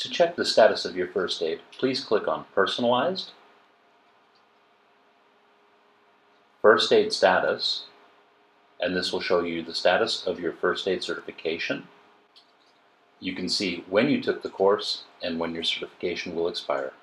To check the status of your first aid, please click on Personalized, First Aid Status, and this will show you the status of your first aid certification. You can see when you took the course and when your certification will expire.